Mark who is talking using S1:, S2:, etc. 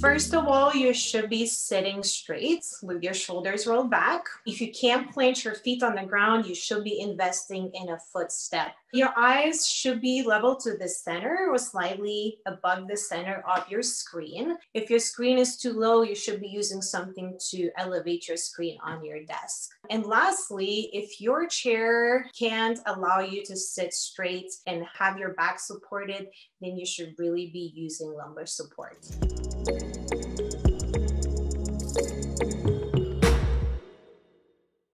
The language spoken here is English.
S1: First of all, you should be sitting straight with your shoulders rolled back. If you can't plant your feet on the ground, you should be investing in a footstep. Your eyes should be level to the center or slightly above the center of your screen. If your screen is too low, you should be using something to elevate your screen on your desk. And lastly, if your chair can't allow you to sit straight and have your back supported, then you should really be using lumbar support.